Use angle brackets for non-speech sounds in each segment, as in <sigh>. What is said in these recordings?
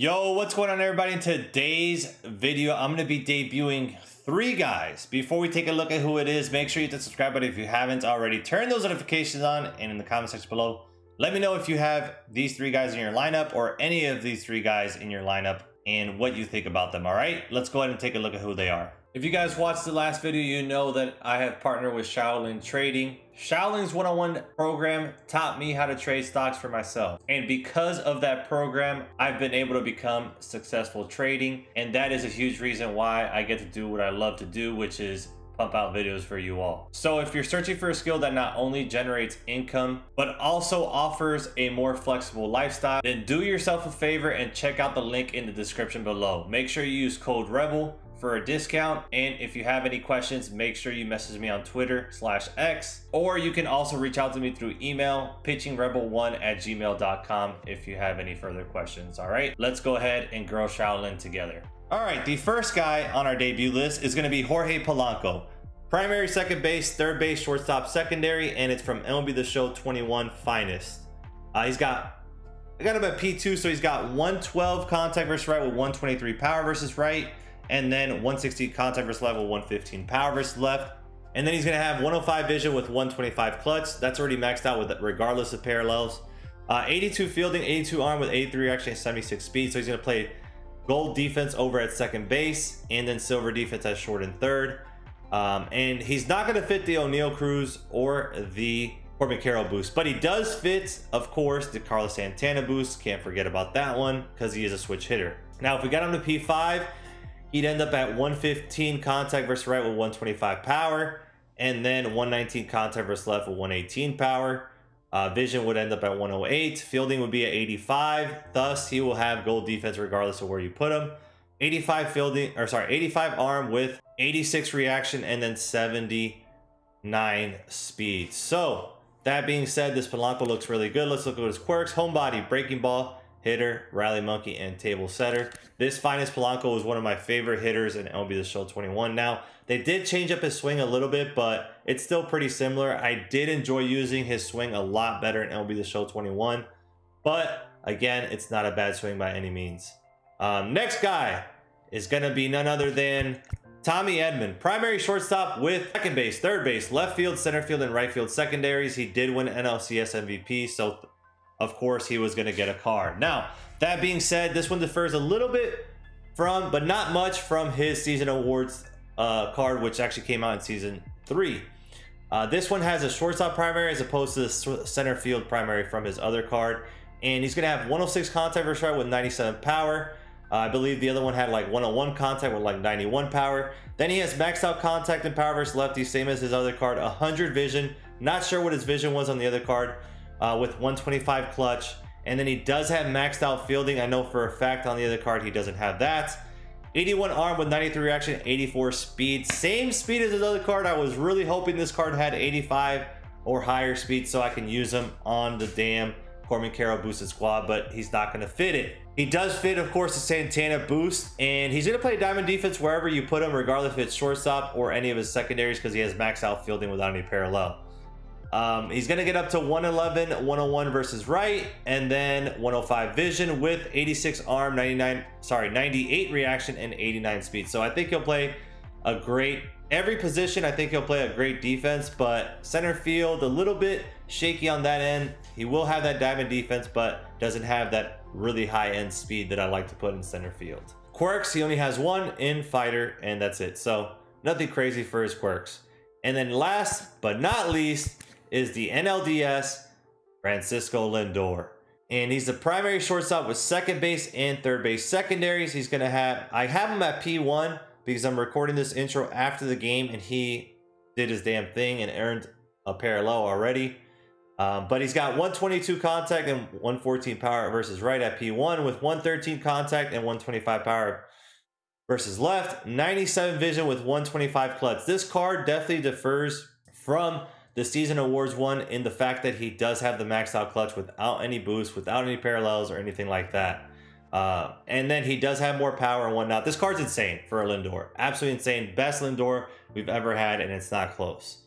Yo, what's going on everybody? In today's video, I'm going to be debuting three guys. Before we take a look at who it is, make sure you hit the subscribe button if you haven't already. Turn those notifications on and in the comment section below, let me know if you have these three guys in your lineup or any of these three guys in your lineup and what you think about them, all right? Let's go ahead and take a look at who they are. If you guys watched the last video, you know that I have partnered with Shaolin Trading. Shaolin's one-on-one program taught me how to trade stocks for myself. And because of that program, I've been able to become successful trading. And that is a huge reason why I get to do what I love to do, which is pump out videos for you all. So if you're searching for a skill that not only generates income, but also offers a more flexible lifestyle, then do yourself a favor and check out the link in the description below. Make sure you use code REBEL for a discount. And if you have any questions, make sure you message me on Twitter slash X, or you can also reach out to me through email, pitchingrebel1 at gmail.com if you have any further questions. All right, let's go ahead and grow Shaolin together. All right, the first guy on our debut list is gonna be Jorge Polanco. Primary second base, third base, shortstop, secondary, and it's from MLB The Show 21 Finest. Uh, he's got, I got him at P2, so he's got 112 contact versus right with 123 power versus right and then 160 contact versus level, 115 power versus left. And then he's going to have 105 vision with 125 clutch. That's already maxed out with regardless of parallels. Uh, 82 fielding, 82 arm with 83 actually 76 speed. So he's going to play gold defense over at second base and then silver defense at short and third. Um, and he's not going to fit the Oneil Cruz or the Corbin Carroll boost, but he does fit, of course, the Carlos Santana boost. Can't forget about that one because he is a switch hitter. Now, if we got him to P5, He'd end up at 115 contact versus right with 125 power, and then 119 contact versus left with 118 power. Uh, vision would end up at 108. Fielding would be at 85. Thus, he will have gold defense regardless of where you put him. 85 fielding, or sorry, 85 arm with 86 reaction and then 79 speed. So, that being said, this Polanco looks really good. Let's look at his quirks. Home body, breaking ball, hitter, rally monkey, and table setter. This Finest Polanco was one of my favorite hitters in MLB The Show 21. Now, they did change up his swing a little bit, but it's still pretty similar. I did enjoy using his swing a lot better in MLB The Show 21, but again, it's not a bad swing by any means. Um, next guy is going to be none other than Tommy Edman, primary shortstop with second base, third base, left field, center field, and right field secondaries. He did win NLCS MVP, so of course he was going to get a car. Now, that being said, this one differs a little bit from, but not much from his season awards uh, card, which actually came out in season three. Uh, this one has a shortstop primary as opposed to the center field primary from his other card. And he's going to have 106 contact versus right with 97 power. Uh, I believe the other one had like 101 contact with like 91 power. Then he has maxed out contact and power versus lefty, same as his other card. 100 vision. Not sure what his vision was on the other card uh, with 125 clutch. And then he does have maxed out fielding. I know for a fact on the other card he doesn't have that. 81 arm with 93 reaction, 84 speed. Same speed as his other card. I was really hoping this card had 85 or higher speed so I can use him on the damn Corbin Carroll boosted squad, but he's not going to fit it. He does fit, of course, the Santana boost, and he's going to play diamond defense wherever you put him, regardless if it's shortstop or any of his secondaries, because he has max out fielding without any parallel. Um, he's going to get up to 111, 101 versus right, and then 105 vision with 86 arm, 99, sorry, 98 reaction and 89 speed. So I think he'll play a great, every position, I think he'll play a great defense, but center field, a little bit shaky on that end. He will have that diamond defense, but doesn't have that really high end speed that I like to put in center field. Quirks, he only has one in fighter, and that's it. So nothing crazy for his quirks. And then last but not least, is the NLDS Francisco Lindor. And he's the primary shortstop with second base and third base secondaries. He's going to have, I have him at P1 because I'm recording this intro after the game and he did his damn thing and earned a parallel already. Um, but he's got 122 contact and 114 power versus right at P1 with 113 contact and 125 power versus left. 97 vision with 125 clutch. This card definitely differs from the season awards one in the fact that he does have the maxed out clutch without any boost, without any parallels or anything like that. Uh, and then he does have more power and whatnot. This card's insane for a Lindor. Absolutely insane. Best Lindor we've ever had, and it's not close.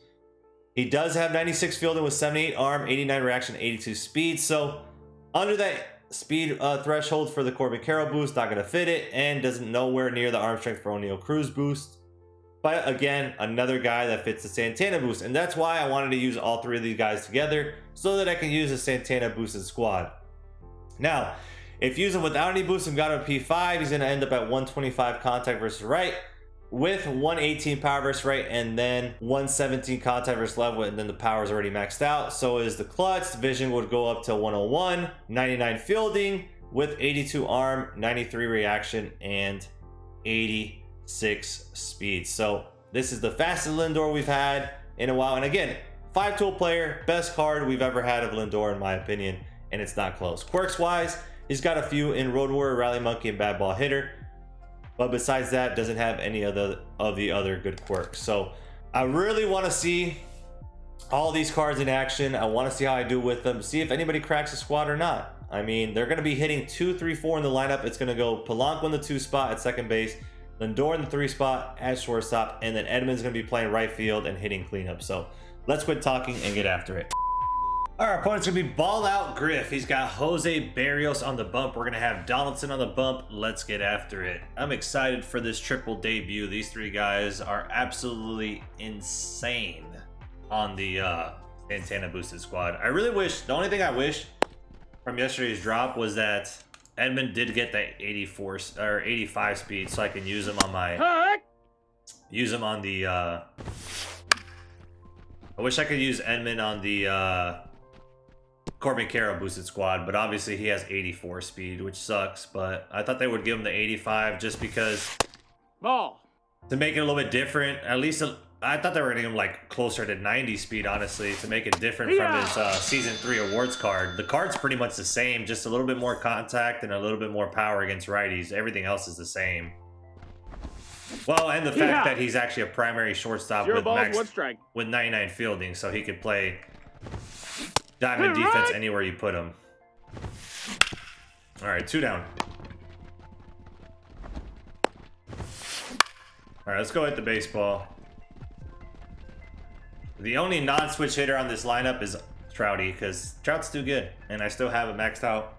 He does have 96 fielding with 78 arm, 89 reaction, 82 speed. So under that speed uh, threshold for the Corbin Carroll boost, not going to fit it, and doesn't nowhere near the arm strength for Oneil Cruz boost. But again, another guy that fits the Santana boost, and that's why I wanted to use all three of these guys together so that I can use a Santana boosted squad. Now, if using without any boost and got a P5, he's going to end up at 125 contact versus right with 118 power versus right and then 117 contact versus left and then the power is already maxed out so is the clutch vision would go up to 101 99 fielding with 82 arm 93 reaction and 86 speed so this is the fastest lindor we've had in a while. And again five tool player best card we've ever had of lindor in my opinion and it's not close. Quirks wise he's got a few in road warrior rally monkey and bad ball hitter. But besides that doesn't have any of the of the other good quirks. So i really want to see all these cards in action. I want to see how i do with them see if anybody cracks a squad or not. I mean they're going to be hitting two three four in the lineup. It's going to go Polanco in the two spot at second base Lindor in the three spot at shortstop and then Edman's going to be playing right field and hitting cleanup so let's quit talking and get after it our opponent's gonna be ball out Griff. He's got Jose Berrios on the bump. We're gonna have Donaldson on the bump. Let's get after it. I'm excited for this triple debut. These three guys are absolutely insane on the uh, Santana boosted squad. I really wish, the only thing I wish from yesterday's drop was that Edman did get that 84 or 85 speed so I can use him on my, use him on the, uh, I wish I could use Edman on the, uh, Corbin Carroll boosted squad, but obviously he has 84 speed, which sucks. But I thought they would give him the 85 just because. Ball. To make it a little bit different, at least I thought they were getting him like closer to 90 speed, honestly, to make it different yeah. from his uh, season three awards card. The card's pretty much the same, just a little bit more contact and a little bit more power against righties. Everything else is the same. Well, and the fact yeah. that he's actually a primary shortstop Zero with balls, max, one strike. with 99 fielding, so he could play Diamond defense right. anywhere you put him. All right, two down. All right, let's go hit the baseball. The only non-switch hitter on this lineup is Trouty, because Trout's too good, and I still have it maxed out.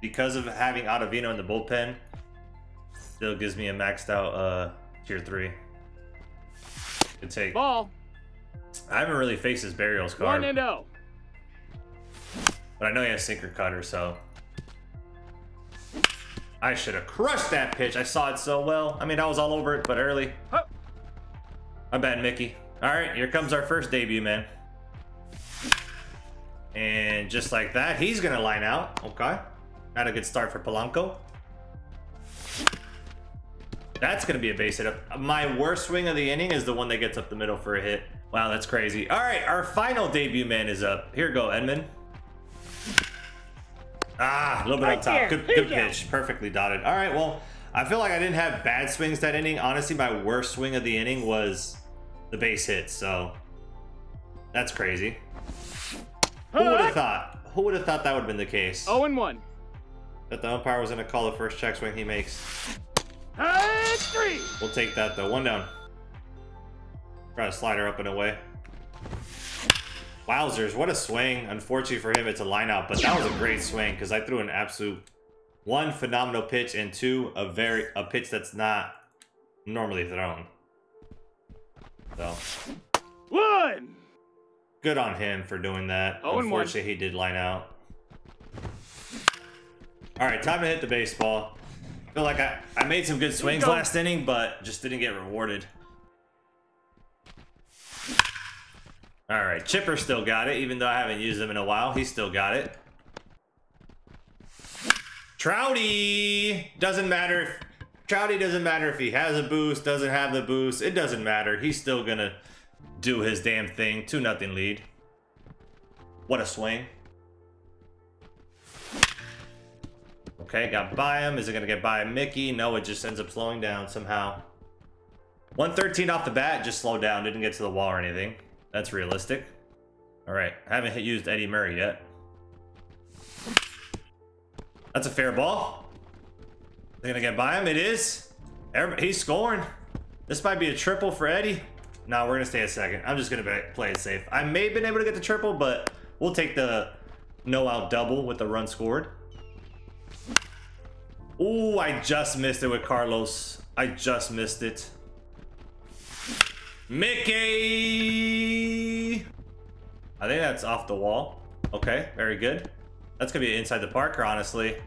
Because of having Ottavino in the bullpen, still gives me a maxed out uh, tier 3. Good take. Ball. I haven't really faced his Berrios card. 1 and 0. But I know he has sinker cutter, so. I should have crushed that pitch. I saw it so well. I mean, I was all over it, but early. Huh. My bad, Mickey. All right, here comes our first debut, man. And just like that, he's going to line out. Okay. Not a good start for Polanco. That's going to be a base hit. up. My worst swing of the inning is the one that gets up the middle for a hit. Wow, that's crazy. All right, our final debut man is up. Here go, Edman. Ah, a little bit right up top. There. Good, good pitch. Perfectly dotted. All right, well, I feel like I didn't have bad swings that inning. Honestly, my worst swing of the inning was the base hit, so that's crazy. Who would have thought? Who would have thought that would have been the case? 0 and 1. That the umpire was going to call the first check swing he makes. And three. We'll take that, though. One down. Try to slide her up and away. Wowzers, what a swing. Unfortunately for him, it's a line out, but that was a great swing because I threw an absolute one phenomenal pitch and two a very a pitch that's not normally thrown. So one. Good on him for doing that. Oh, Unfortunately, he did line out. All right, time to hit the baseball. I feel like I, I made some good swings last inning, but just didn't get rewarded. All right, Chipper still got it, even though I haven't used him in a while. He still got it. Trouty doesn't matter. Trouty doesn't matter if he has a boost, doesn't have the boost. It doesn't matter. He's still gonna do his damn thing. Two nothing lead. What a swing. Okay, got by him. Is it gonna get by Mickey? No, it just ends up slowing down somehow. 113 off the bat, just slowed down. Didn't get to the wall or anything. That's realistic. All right, I haven't hit used Eddie Murray yet. That's a fair ball. They're gonna get by him. It is. he's scoring. This might be a triple for Eddie. No, we're gonna stay a second. I'm just gonna play it safe. I may have been able to get the triple, but we'll take the no out double with the run scored. Ooh, I just missed it with Carlos. I just missed it. Mickey! I think that's off the wall. Okay, very good. That's gonna be inside the Parker, honestly.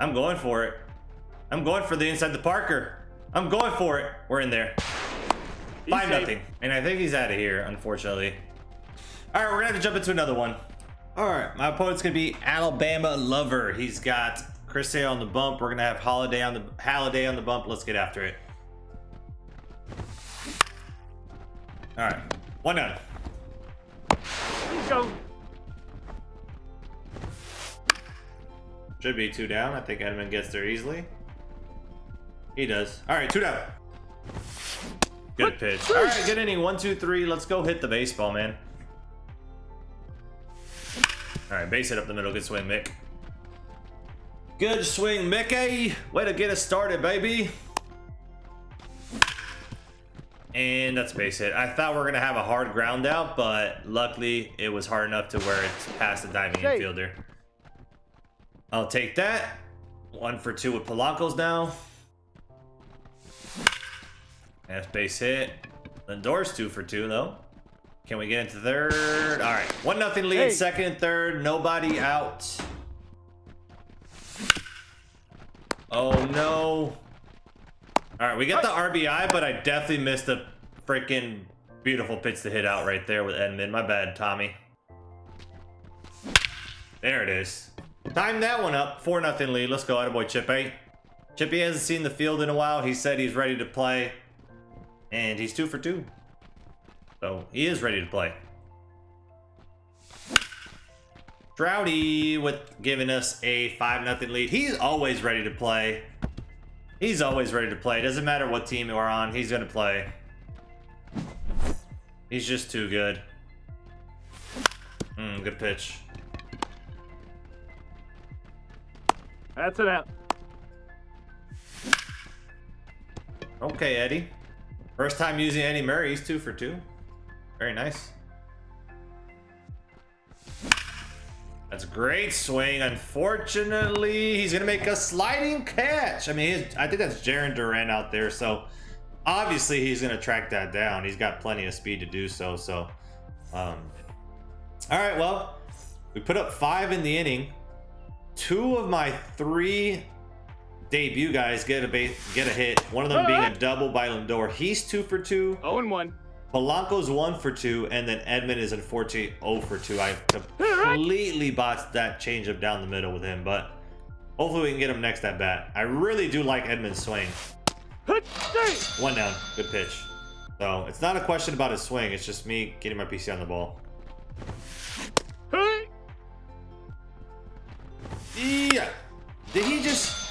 I'm going for it. I'm going for the inside the Parker. I'm going for it. We're in there. Five nothing. And I think he's out of here, unfortunately. All right, we're gonna have to jump into another one. All right, my opponent's gonna be Alabama Lover. He's got Chris Sale on the bump. We're gonna have Halladay on the Halladay on the bump. Let's get after it. All right, one down. Let's go. Should be two down. I think Edman gets there easily. He does. All right, two down. Good pitch. All right, good inning. One, two, three. Let's go hit the baseball, man. All right, base hit up the middle. Good swing, Mick. Good swing, Mickey. Way to get us started, baby. And that's base hit. I thought we are going to have a hard ground out, but luckily it was hard enough to where it's past the diving Safe. infielder. I'll take that. One for two with Polanco's now. That's base hit. Lindor's two for two, though. Can we get into third? All right. One nothing lead, Hey. second and third. Nobody out. Oh, no. All right, we got the RBI, but I definitely missed a freaking beautiful pitch to hit out right there with Edman. My bad, Tommy. There it is. Time that one up. 4 nothing lead. Let's go, attaboy Chippy. Chippy hasn't seen the field in a while. He said he's ready to play. And he's two for two. So he is ready to play. Trouty with giving us a 5 nothing lead. He's always ready to play. He's always ready to play. Doesn't matter what team we're on, he's going to play. He's just too good. Mm, good pitch. That's it out. Okay, Eddie. First time using Eddie Murray. He's two for two. Very nice. That's a great swing. Unfortunately, he's gonna make a sliding catch. I mean, I think that's Jarren Duran out there, so obviously he's gonna track that down. He's got plenty of speed to do so. So, um, all right. Well, we put up five in the inning. Two of my three debut guys get a base, get a hit. One of them being a double by Lindor. He's two for two. 0 and 1. Polanco's one for two, and then Edman is unfortunately 0 for two. I completely botched that changeup down the middle with him, but hopefully we can get him next at bat. I really do like Edman's swing. One down, good pitch. So it's not a question about his swing. It's just me getting my PC on the ball. Yeah. Did he just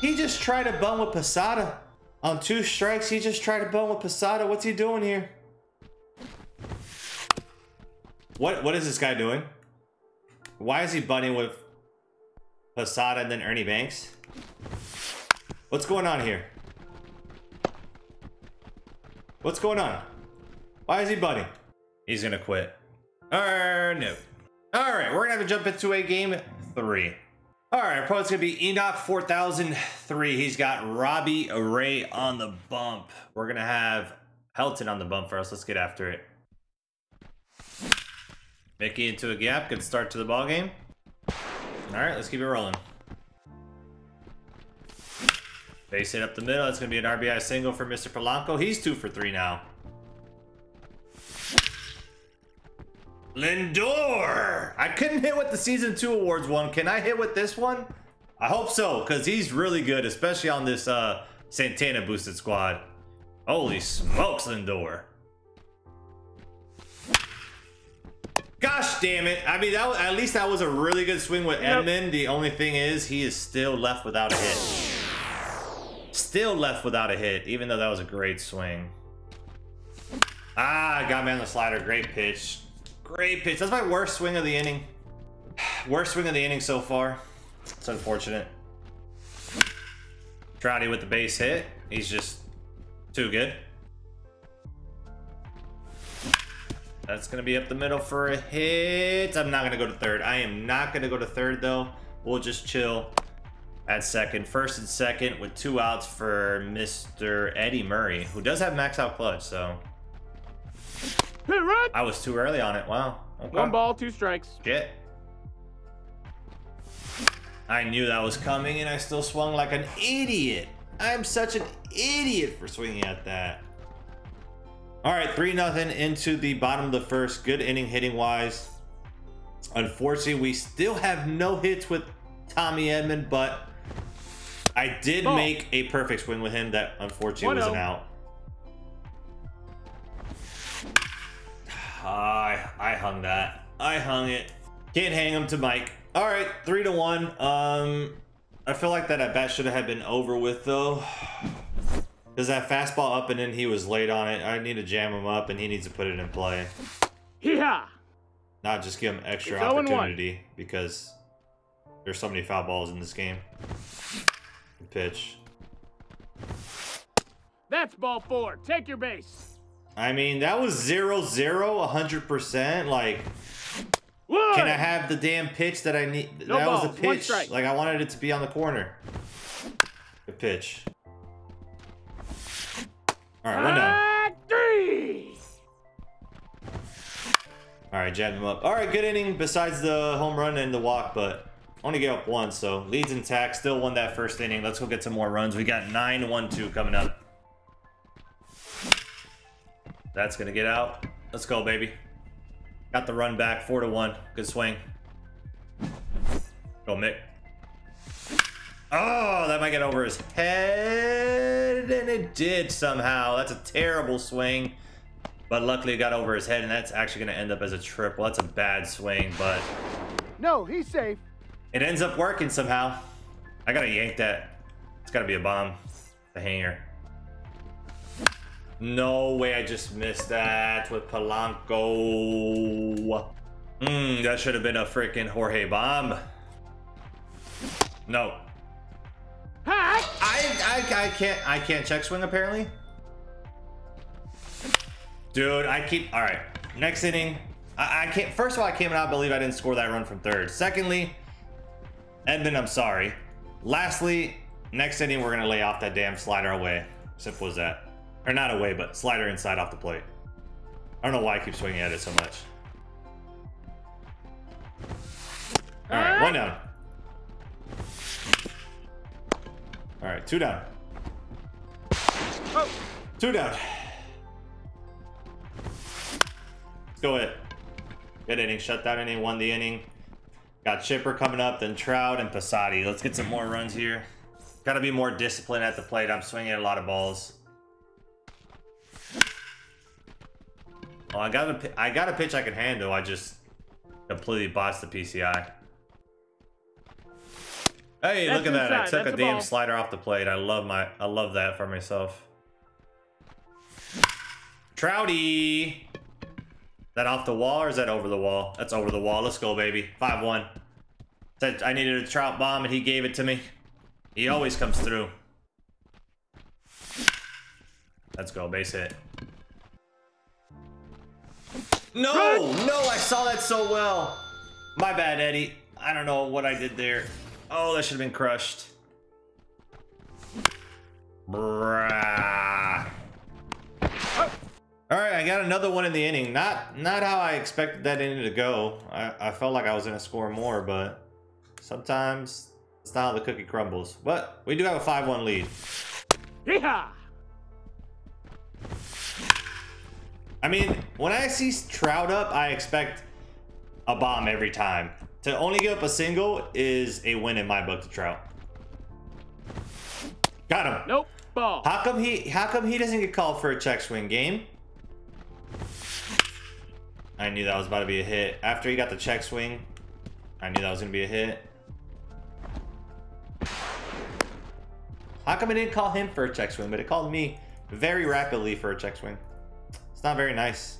he just tried to bum with Posada on two strikes? He just tried to bum with Posada. What's he doing here? What what is this guy doing? Why is he bunting with Posada and then Ernie Banks? What's going on here? What's going on? Why is he bunting? He's gonna quit. Or no. All right, we're gonna have to jump into a game three. All right, opponent's gonna be Enoch 4003. He's got Robbie Ray on the bump. We're gonna have Helton on the bump first. Let's get after it. Mickey into a gap. Good start to the ball game. All right, let's keep it rolling. Base hit up the middle. That's gonna be an RBI single for Mr. Polanco. He's two for three now. Lindor! I couldn't hit with the season two awards one. Can I hit with this one? I hope so, because he's really good, especially on this uh, Santana boosted squad. Holy smokes, Lindor. Gosh damn it. I mean, that was, at least that was a really good swing with Yep. Edman. The only thing is, he is still left without a hit. Still left without a hit, even though that was a great swing. Ah, got me on the slider. Great pitch. Great pitch. That's my worst swing of the inning. <sighs> Worst swing of the inning so far. It's unfortunate. Trouty with the base hit. He's just too good. That's going to be up the middle for a hit. I'm not going to go to third. I am not going to go to third, though. We'll just chill. at second. First and second with two outs for Mr. Eddie Murray, who does have max out clutch, so Hit right. I was too early on it. Wow. Okay. One ball, two strikes. Shit. I knew that was coming and I still swung like an idiot. I'm such an idiot for swinging at that. All right, 3 nothing into the bottom of the first. Good inning hitting wise. Unfortunately, we still have no hits with Tommy Edman, but I did make a perfect swing with him that unfortunately was an 1-0. out. I I hung that. I hung it. Can't hang him to Mike. All right, three to one. Um, I feel like that at bat should have been over with though. Cause that fastball up and in, he was late on it. I need to jam him up and he needs to put it in play. Hee-haw. Not just give him extra It's 0 and 1. opportunity because there's so many foul balls in this game. Pitch. That's ball four. Take your base. I mean, that was 0 0, 100%. Like, One. can I have the damn pitch that I need? No that was balls, the one pitch. Like, I wanted it to be on the corner. Good pitch. All right, one down. Three. All right, jam him up. All right, good inning besides the home run and the walk, but only gave up one, so leads intact. Still won that first inning. Let's go get some more runs. We got 9 1 2 coming up. That's going to get out. Let's go, baby. Got the run back, 4 to 1. Good swing. Go, Mick. Oh, that might get over his head, and it did somehow. That's a terrible swing. But luckily it got over his head, and that's actually going to end up as a triple. That's a bad swing, but No, he's safe. it ends up working somehow. I got to yank that. It's got to be a bomb. The hanger. No way I just missed that with Polanco. Hmm, that should have been a freaking Jorge bomb. No. I, I I can't I can't check swing apparently. Dude, I keep all right. Next inning, I, I can't. First of all, I cannot believe I didn't score that run from third. Secondly, Edman, I'm sorry. Lastly, next inning we're gonna lay off that damn slider away. Simple as that. Or not away, but slider inside off the plate. I don't know why I keep swinging at it so much. All right, one down. All right, two down. Two down. Let's go it. Good inning. Shut down inning. Won the inning. Got Chipper coming up, then Trout and Passati. Let's get some more runs here. Got to be more disciplined at the plate. I'm swinging a lot of balls. Oh, I got a, I got a pitch I can handle. I just completely botched the PCI. Hey, That's look at that! I took That's a a damn ball. slider off the plate. I love my, I love that for myself. Trouty. That off the wall or is that over the wall? That's over the wall. Let's go, baby. 5-1. Said I needed a trout bomb and he gave it to me. He always comes through. Let's go, base hit. No, no, I saw that so well. My bad, Eddie. I don't know what I did there. Oh, that should have been crushed. Brah. All right, I got another one in the inning. Not not how I expected that inning to go. I, I felt like I was gonna score more, but sometimes it's not how the cookie crumbles. But we do have a 5-1 lead. Yeehaw. I mean, when I see Trout up, I expect a bomb every time. To only give up a single is a win in my book to Trout. Got him. Nope. Ball. How come he how come he doesn't get called for a check swing game? I knew that was about to be a hit. After he got the check swing, I knew that was gonna be a hit. How come it didn't call him for a check swing, but it called me very rapidly for a check swing? It's not very nice.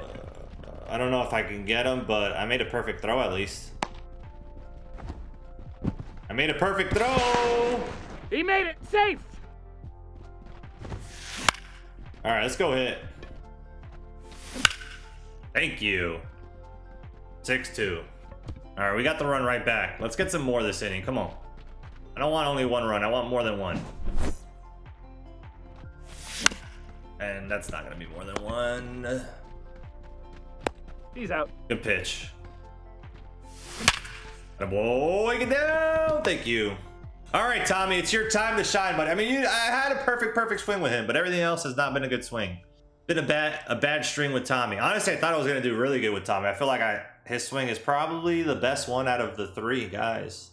Uh, I don't know if I can get him, but I made a perfect throw at least. I made a perfect throw! He made it safe. All right, let's go hit. Thank you. 6-2. All right, we got the run right back. Let's get some more this inning. Come on. I don't want only one run. I want more than one. And that's not going to be more than one. He's out. Good pitch. Boy, get down. Thank you. All right, Tommy, it's your time to shine, but I mean, you, I had a perfect, perfect swing with him, but everything else has not been a good swing. Been a bad, a bad string with Tommy. Honestly, I thought I was gonna do really good with Tommy. I feel like I his swing is probably the best one out of the three guys.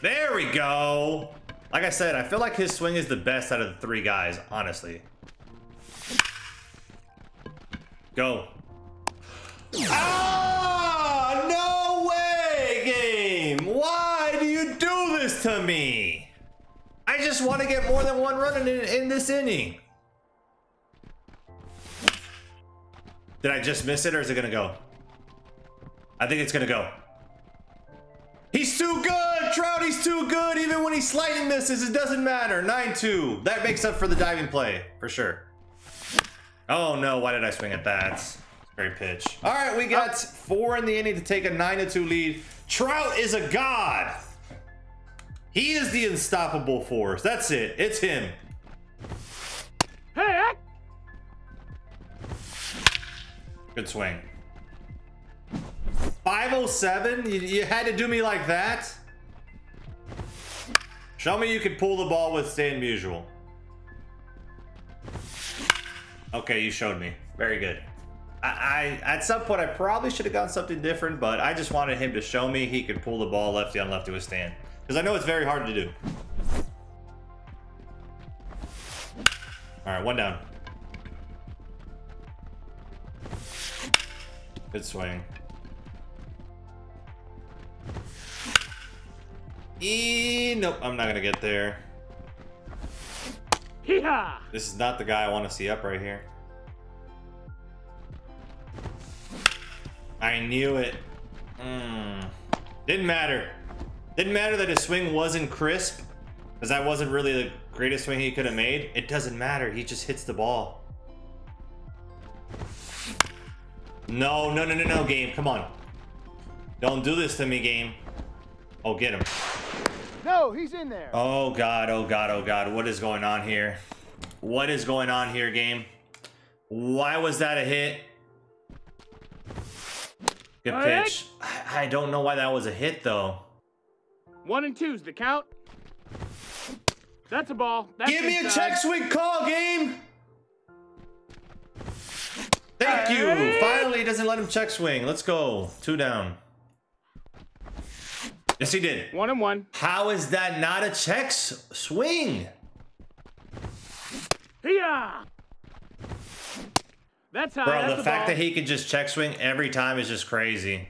There we go. Like I said, I feel like his swing is the best out of the three guys, honestly. Go. Ah, no way, game. Why do you do this to me? I just want to get more than one run in, in this inning. Did I just miss it or is it going to go? I think it's going to go. He's too good! Trouty's too good! Even when he slightly misses, it doesn't matter. 9-2. That makes up for the diving play, for sure. Oh no, why did I swing at that? Great pitch. All right, we got four in the inning to take a 9-2 lead. Trout is a god. He is the unstoppable force. That's it. It's him. Hey, Good swing. 507? You, you had to do me like that? Show me you can pull the ball with Stan Musial. Okay, you showed me. Very good. I, I at some point I probably should have gone something different, but I just wanted him to show me he could pull the ball lefty on lefty with Stan. Because I know it's very hard to do. Alright, one down. Good swing. E nope, I'm not gonna get there. This is not the guy I want to see up right here. I knew it. Mm. Didn't matter. Didn't matter that his swing wasn't crisp, because that wasn't really the greatest swing he could have made. It doesn't matter. He just hits the ball. No, no, no, no, no, game. Come on. Don't do this to me, game. Oh, get him. No, he's in there. Oh god, oh god, oh god. What is going on here? What is going on here, game? Why was that a hit? Good pitch. I I don't know why that was a hit though. One and two's the count. That's a ball. That's Give me a check swing call, game. Thank you. Finally, doesn't let him check swing. Let's go. Two down. Yes, he did. One and one. How is that not a check swing? Hee-haw! That's high. Bro, That's the a fact that he can just check swing every time is just crazy.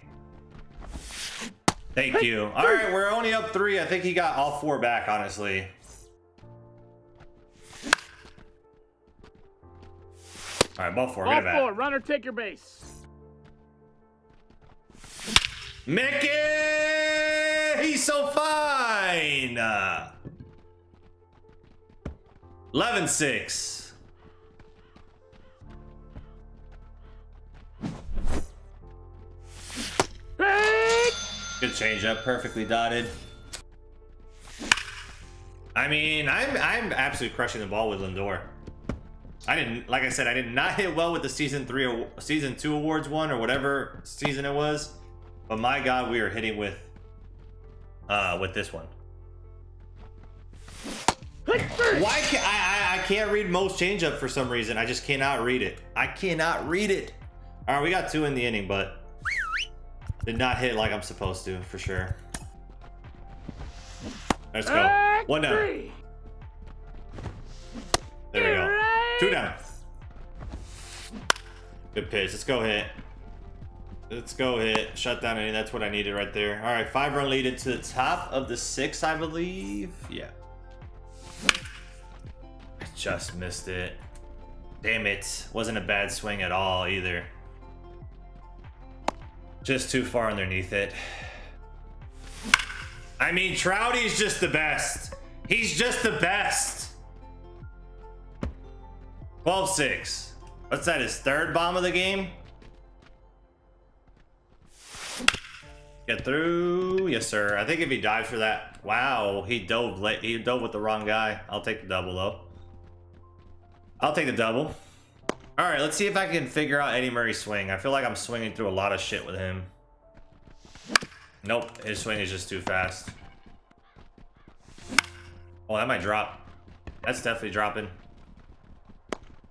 Thank you. All right, we're only up three. I think he got all four back, honestly. All right, ball four. Ball four. back. Runner, take your base. Mickey! He's so fine! Uh, 11-6. Hey! Good changeup, perfectly dotted. I mean, I'm I'm absolutely crushing the ball with Lindor. I didn't, like I said, I did not hit well with the season three, season two awards one or whatever season it was. But my God, we are hitting with, uh, with this one. Why can't I, I? I can't read most changeup for some reason. I just cannot read it. I cannot read it. All right, we got two in the inning, but did not hit like I'm supposed to for sure. Let's go. One down. There we go. Two down. Good pitch. Let's go hit. Let's go hit. Shut down any. That's what I needed right there. All right, five run lead into the top of the six, I believe. Yeah. I just missed it. Damn it. Wasn't a bad swing at all either. Just too far underneath it. I mean, Trouty's just the best. He's just the best. 12-6. What's that, his third bomb of the game? Get through. Yes, sir. I think if he dives for that. Wow, he dove late. He dove with the wrong guy. I'll take the double, though. I'll take the double. All right, let's see if I can figure out Eddie Murray's swing. I feel like I'm swinging through a lot of shit with him. Nope, his swing is just too fast. Oh, that might drop. That's definitely dropping.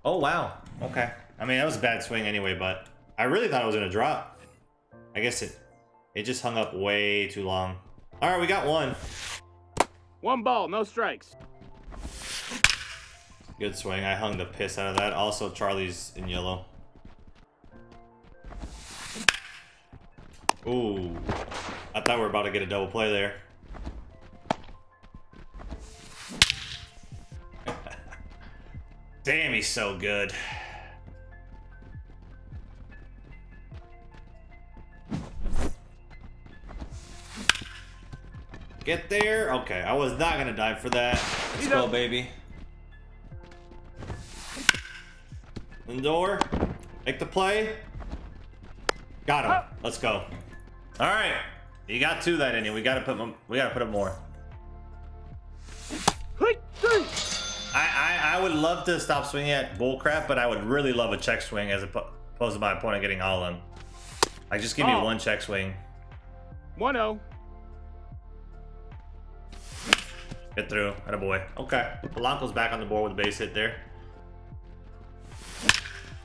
Oh, wow. Okay. I mean, that was a bad swing anyway, but I really thought it was going to drop. I guess it it just hung up way too long. All right, we got one. One ball, no strikes. Good swing. I hung the piss out of that. Also, Charlie's in yellow. Ooh. I thought we were about to get a double play there. <laughs> Damn, he's so good. Get there. Okay, I was not gonna dive for that. Let's go, baby. Lindor, make the play. Got him. Let's go. All right, you got two that inning. We gotta put we gotta put up more. I, I I would love to stop swinging at bullcrap, but I would really love a check swing as opposed to my opponent getting all of them. Like just give me oh. one check swing. 1-0. Get through. a boy. Okay. Polanco's back on the board with a base hit there.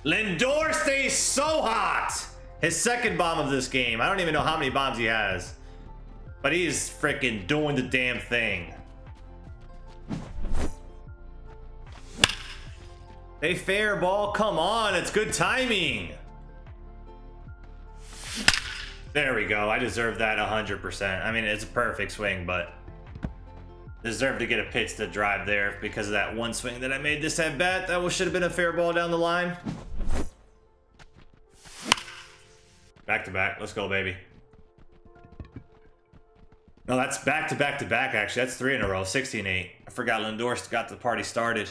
Lindor stays so hot! His second bomb of this game. I don't even know how many bombs he has. But he's freaking doing the damn thing. They fair ball. Come on. It's good timing. There we go. I deserve that 100%. I mean, it's a perfect swing, but deserve to get a pitch to drive there because of that one swing that I made this at bat. That should have been a fair ball down the line. Back to back. Let's go, baby. No, that's back to back to back, actually. That's three in a row. 16 8. I forgot Lindor got the party started.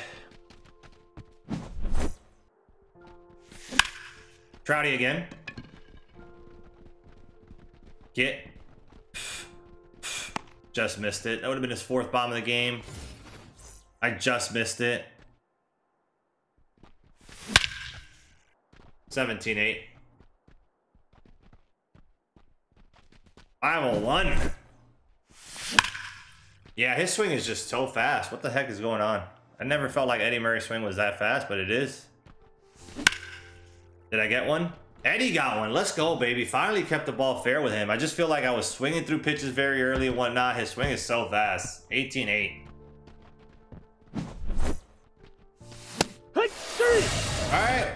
Trouty again. Get just missed it. That would have been his fourth bomb of the game. I just missed it. 17-8. 501. Yeah, his swing is just so fast. What the heck is going on? I never felt like Eddie Murray's swing was that fast, but it is. Did I get one? Eddie got one. Let's go, baby. Finally kept the ball fair with him. I just feel like I was swinging through pitches very early and whatnot. His swing is so fast. 18-8. Alright.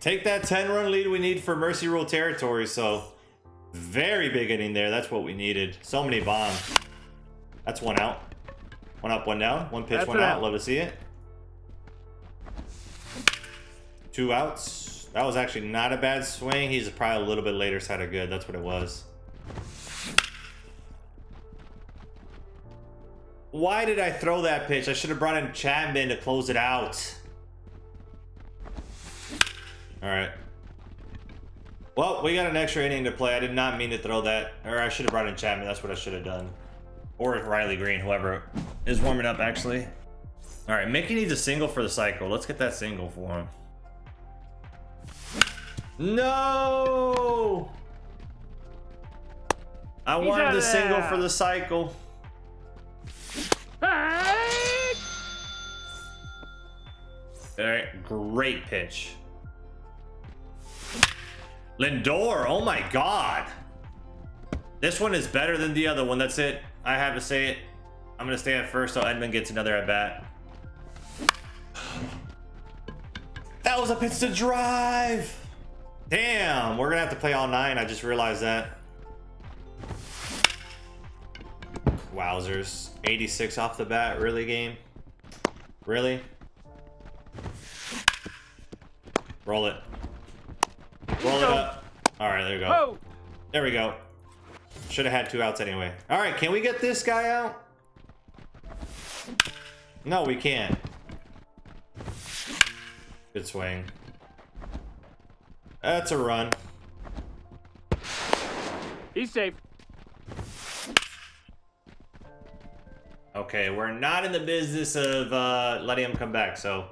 Take that 10-run lead we need for Mercy Rule territory, so... Very big inning there. That's what we needed. So many bombs. That's one out. One up, one down. One pitch, That's one out. out. Love to see it. Two outs. That was actually not a bad swing. He's probably a little bit later side of good. That's what it was. Why did I throw that pitch? I should have brought in Chapman to close it out. All right. Well, we got an extra inning to play. I did not mean to throw that. Or I should have brought in Chapman. That's what I should have done. Or Riley Greene, whoever is warming up, actually. All right, Mickey needs a single for the cycle. Let's get that single for him. No! I He's wanted the single for the cycle. Alright, great pitch. Lindor, oh my god. This one is better than the other one. That's it. I have to say it. I'm going to stay at first so Edman gets another at bat. That was a pitch to drive. Damn, we're gonna have to play all nine. I just realized that. Wowzers. 86 off the bat. Really, game? Really? Roll it. Roll it up. All right, there we go. There we go. Should have had two outs anyway. All right, can we get this guy out? No, we can't. Good swing. That's a run. He's safe. Okay, we're not in the business of uh, letting him come back, so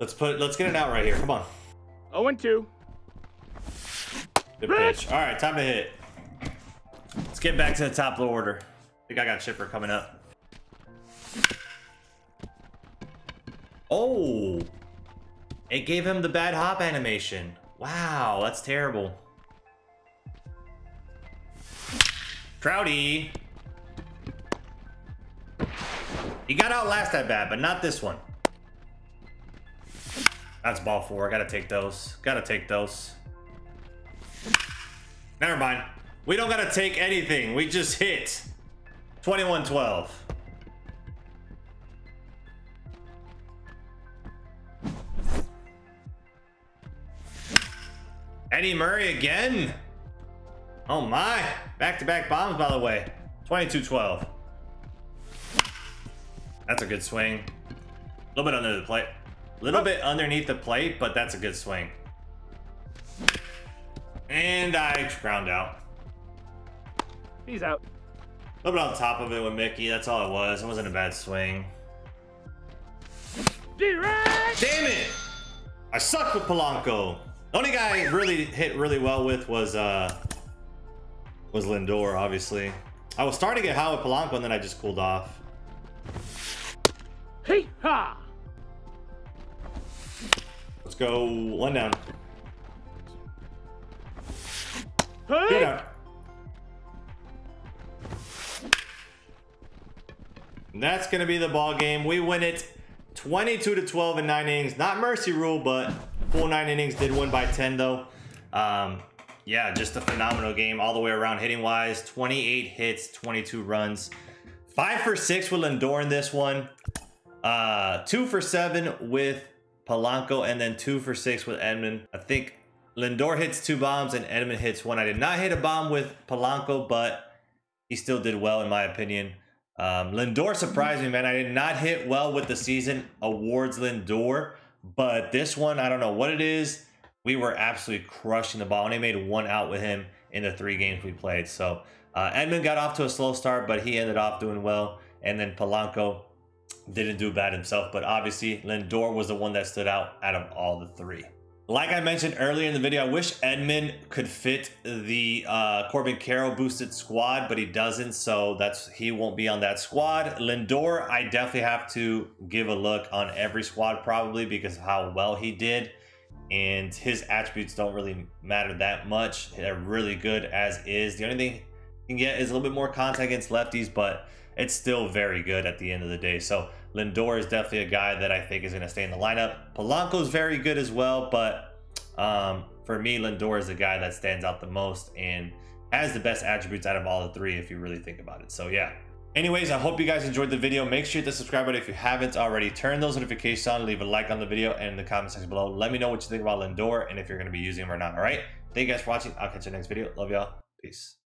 let's put let's get it out right here. Come on. 0 and 2. Good pitch. All right, time to hit. Let's get back to the top of the order. I think I got Chipper coming up. Oh! It gave him the bad hop animation. Wow, that's terrible. Trouty. He got out last at bat, but not this one. That's ball four. Gotta take those. Gotta take those. Never mind. We don't gotta take anything. We just hit. 21-12. Eddie Murray again. Oh my. Back-to-back -back bombs, by the way. 22-12. That's a good swing. A little bit under the plate. A little bit underneath the plate, but that's a good swing. And I ground out. He's out. A little bit on top of it with Mickey. That's all it was. It wasn't a bad swing. Direct! Damn it! I suck with Polanco. The only guy I really hit really well with was uh was Lindor, obviously. I was starting to get high with Polanco and then I just cooled off. Hey ha! Let's go one down. Hey! Get out. That's gonna be the ball game. We win it 22 to 12 in nine innings. Not mercy rule, but full nine innings. Did win by 10 though. Um, yeah, just a phenomenal game all the way around hitting wise. 28 hits, 22 runs. Five for six with Lindor in this one. Uh, two for seven with Polanco, and then two for six with Edman. I think Lindor hits two bombs and Edman hits one. I did not hit a bomb with Polanco, but he still did well in my opinion. Um, Lindor surprised me, man. I did not hit well with the season awards Lindor, but this one, I don't know what it is. We were absolutely crushing the ball, and I made one out with him in the three games we played. So uh, Edman got off to a slow start, but he ended off doing well. And then Polanco didn't do bad himself, but obviously Lindor was the one that stood out out of all the three. Like I mentioned earlier in the video, I wish Edman could fit the uh, Corbin Carroll boosted squad, but he doesn't, so that's he won't be on that squad. Lindor, I definitely have to give a look on every squad probably because of how well he did, and his attributes don't really matter that much. They're really good as is. The only thing he can get is a little bit more contact against lefties, but it's still very good at the end of the day. So Lindor is definitely a guy that I think is going to stay in the lineup. Polanco is very good as well, but um, for me, Lindor is the guy that stands out the most and has the best attributes out of all the three if you really think about it. So yeah. Anyways, I hope you guys enjoyed the video. Make sure to subscribe button if you haven't already. Turn those notifications on, leave a like on the video and in the comment section below. Let me know what you think about Lindor and if you're going to be using him or not. All right. Thank you guys for watching. I'll catch you next video. Love y'all. Peace.